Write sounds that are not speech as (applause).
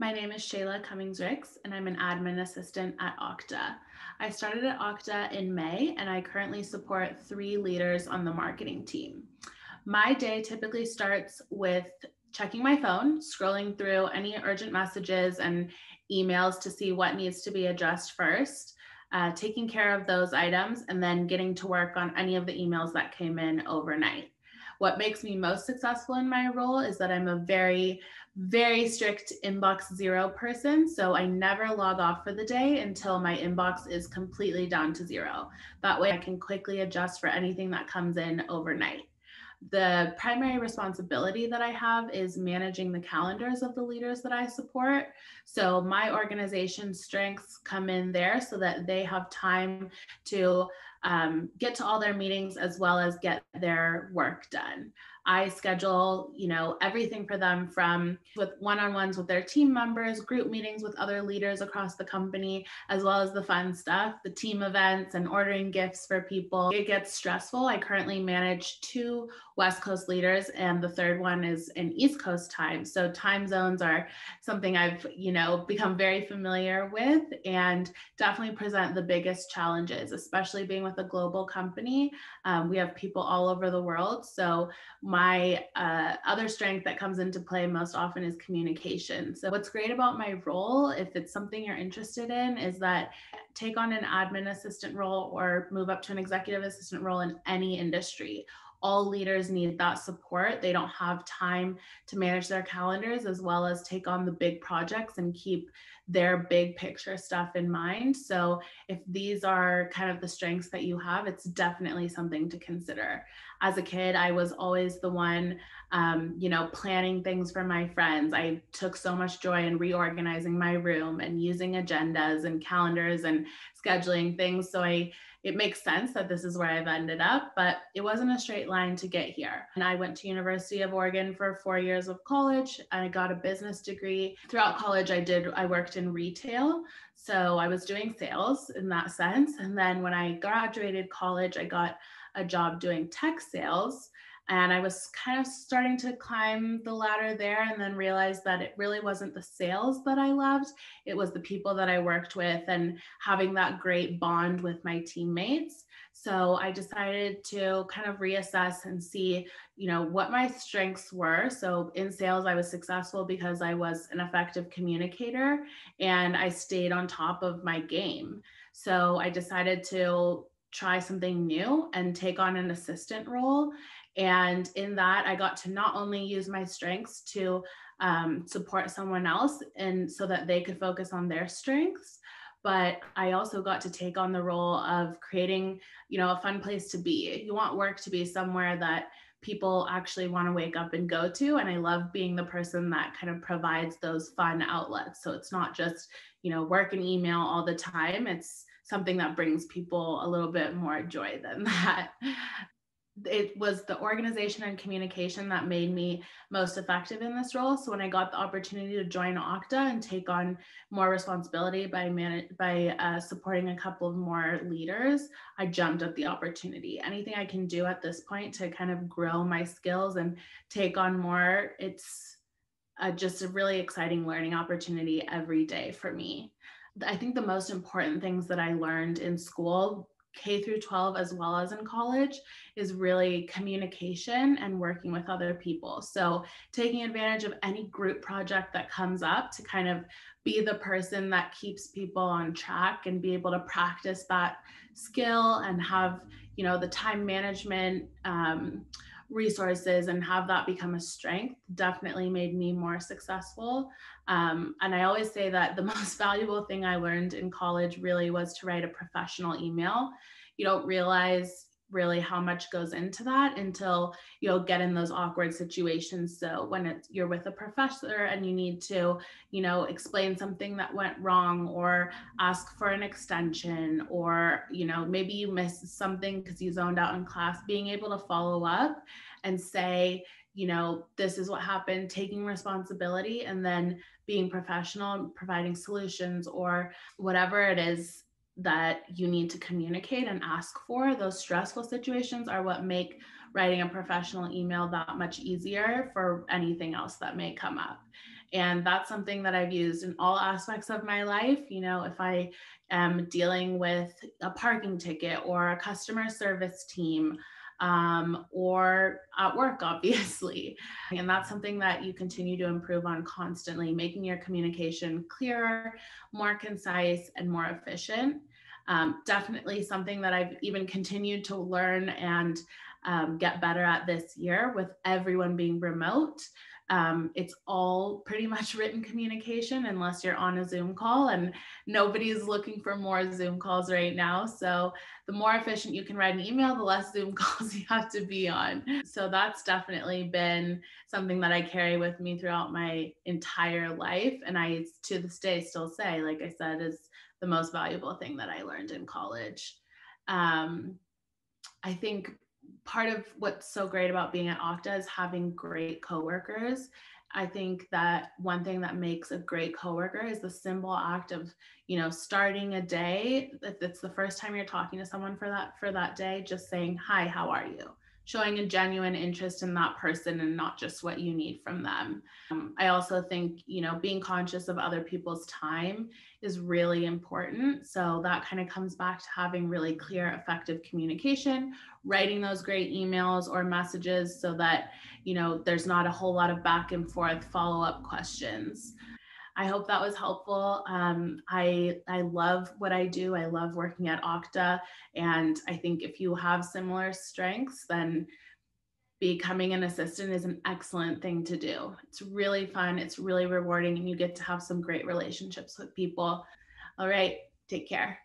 My name is Shayla Cummings Ricks, and I'm an admin assistant at Okta. I started at Okta in May, and I currently support three leaders on the marketing team. My day typically starts with checking my phone, scrolling through any urgent messages and emails to see what needs to be addressed first, uh, taking care of those items, and then getting to work on any of the emails that came in overnight. What makes me most successful in my role is that I'm a very, very strict inbox zero person. So I never log off for the day until my inbox is completely down to zero. That way I can quickly adjust for anything that comes in overnight the primary responsibility that I have is managing the calendars of the leaders that I support. So my organization's strengths come in there so that they have time to um, get to all their meetings as well as get their work done. I schedule, you know, everything for them from with one-on-ones with their team members, group meetings with other leaders across the company, as well as the fun stuff, the team events and ordering gifts for people. It gets stressful. I currently manage two West Coast leaders and the third one is in East Coast time. So time zones are something I've, you know, become very familiar with and definitely present the biggest challenges, especially being with a global company. Um, we have people all over the world. So my uh, other strength that comes into play most often is communication. So, what's great about my role, if it's something you're interested in, is that take on an admin assistant role or move up to an executive assistant role in any industry all leaders need that support. They don't have time to manage their calendars as well as take on the big projects and keep their big picture stuff in mind. So, if these are kind of the strengths that you have, it's definitely something to consider. As a kid, I was always the one, um, you know, planning things for my friends. I took so much joy in reorganizing my room and using agendas and calendars and scheduling things. So, I it makes sense that this is where I've ended up, but it wasn't a straight line to get here. And I went to University of Oregon for four years of college. I got a business degree. Throughout college, I did, I worked in retail. So I was doing sales in that sense. And then when I graduated college, I got a job doing tech sales. And I was kind of starting to climb the ladder there and then realized that it really wasn't the sales that I loved. It was the people that I worked with and having that great bond with my teammates. So I decided to kind of reassess and see, you know, what my strengths were. So in sales, I was successful because I was an effective communicator and I stayed on top of my game. So I decided to try something new and take on an assistant role and in that, I got to not only use my strengths to um, support someone else and so that they could focus on their strengths, but I also got to take on the role of creating, you know, a fun place to be. You want work to be somewhere that people actually want to wake up and go to and i love being the person that kind of provides those fun outlets. So it's not just you know work and email all the time. It's something that brings people a little bit more joy than (laughs) that it was the organization and communication that made me most effective in this role. So when I got the opportunity to join Okta and take on more responsibility by man- by uh, supporting a couple of more leaders, I jumped at the opportunity. Anything I can do at this point to kind of grow my skills and take on more, it's uh, just a really exciting learning opportunity every day for me. I think the most important things that I learned in school K through 12 as well as in college is really communication and working with other people. So, taking advantage of any group project that comes up to kind of be the person that keeps people on track and be able to practice that skill and have, you know, the time management um, resources and have that become a strength definitely made me more successful. Um, and I always say that the (laughs) most valuable thing I learned in college really was to write a professional email. You don't realize really how much goes into that until you'll get in those awkward situations. So when it's you're with a professor and you need to you know explain something that went wrong or ask for an extension or you know maybe you missed something because you zoned out in class being able to follow up and say you know this is what happened taking responsibility and then being professional and providing solutions or whatever it is that you need to communicate and ask for. Those stressful situations are what make writing a professional email that much easier for anything else that may come up. And that's something that I've used in all aspects of my life. You know, if I am dealing with a parking ticket or a customer service team, um, or at work, (laughs) obviously. And that's something that you continue to improve on constantly, making your communication clearer, more concise, and more efficient. Um, definitely something that I've even continued to learn and um, get better at this year with everyone being remote. Um, it's all pretty much written communication unless you're on a Zoom call, and nobody's looking for more Zoom calls right now. So, the more efficient you can write an email, the less Zoom (laughs) calls you have to be on. So, that's definitely been something that I carry with me throughout my entire life. And I, to this day, still say, like I said, is the most valuable thing that I learned in college. Um, I think part of what's so great about being at Okta is having great coworkers. I think that one thing that makes a great coworker is the simple act of, you know, starting a day. If it's the first time you're talking to someone for that for that day, just saying, "Hi, how are you?" Showing a genuine interest in that person and not just what you need from them. Um, I also think, you know, being conscious of other people's time is really important. So that kind of comes back to having really clear, effective communication, writing those great emails or messages so that, you know, there's not a whole lot of back and forth follow up questions. I hope that was helpful. Um, I I love what I do. I love working at Okta, and I think if you have similar strengths, then becoming an assistant is an excellent thing to do. It's really fun. It's really rewarding, and you get to have some great relationships with people. All right, take care.